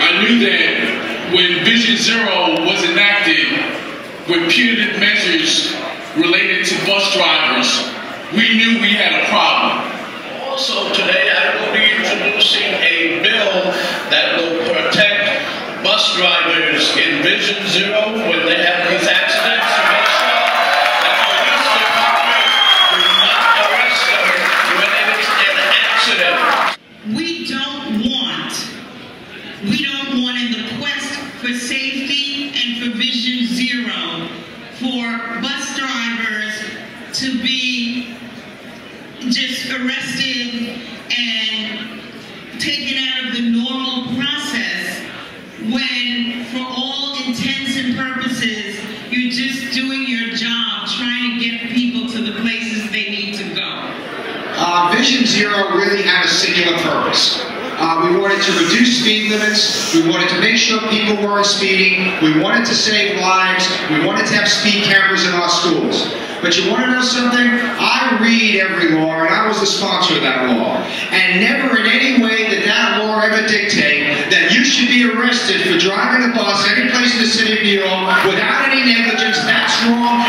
I knew that when Vision Zero was enacted with punitive measures related to bus drivers, we knew we had a problem. Also today, I will be introducing a bill that will protect bus drivers in Vision Zero when they have these accidents to make sure that the police department do not arrest them when it is an accident. We don't want, we don't want in the quest for safety and for Vision Zero for bus drivers to be just arrested and taken out of the normal process when, for all intents and purposes, you're just doing your job, trying to get people to the places they need to go. Uh, Vision Zero really had a singular purpose. Uh, we wanted to reduce speed limits. We wanted to make sure people weren't speeding. We wanted to save lives. We wanted to have speed cameras in our schools. But you want to know something? I read every law, and I was the sponsor of that law. And never in any way did that law ever dictate that you should be arrested for driving a bus any place in the city of New York without any negligence. That's wrong,